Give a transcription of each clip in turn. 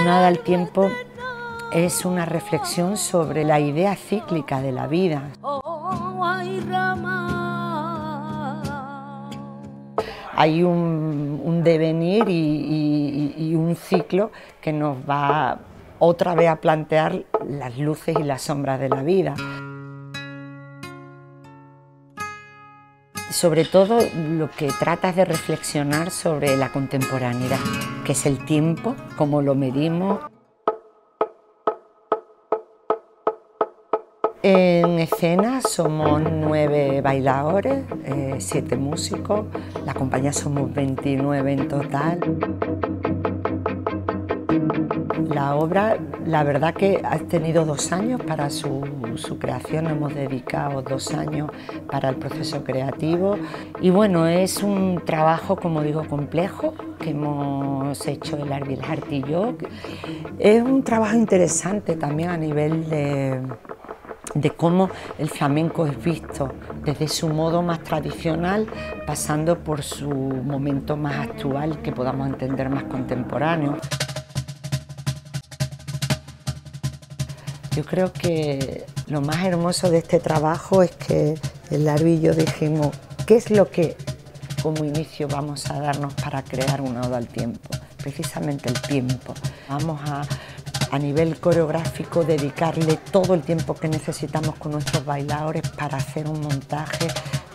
Una al tiempo es una reflexión sobre la idea cíclica de la vida. Hay un, devenir y, un ciclo que nos va otra vez a plantear las luces y las sombras de la vida. Sobre todo lo que trata es de reflexionar sobre la contemporaneidad, que es el tiempo, cómo lo medimos. En escena somos nueve bailadores, eh, siete músicos, la compañía somos 29 en total. La obra, la verdad que ha tenido dos años para su, creación, hemos dedicado dos años para el proceso creativo y bueno, es un trabajo, como digo, complejo que hemos hecho el Art y yo. Es un trabajo interesante también a nivel de de cómo el flamenco es visto desde su modo más tradicional, pasando por su momento más actual que podamos entender más contemporáneo. Yo creo que lo más hermoso de este trabajo es que el Larvi y yo dijimos, ¿qué es lo que como inicio vamos a darnos para crear una oda al tiempo? Precisamente el tiempo. Vamos a a nivel coreográfico dedicarle todo el tiempo que necesitamos con nuestros bailadores para hacer un montaje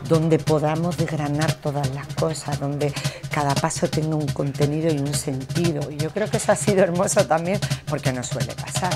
donde podamos desgranar todas las cosas, donde cada paso tenga un contenido y un sentido. Y yo creo que eso ha sido hermoso también porque no suele pasar.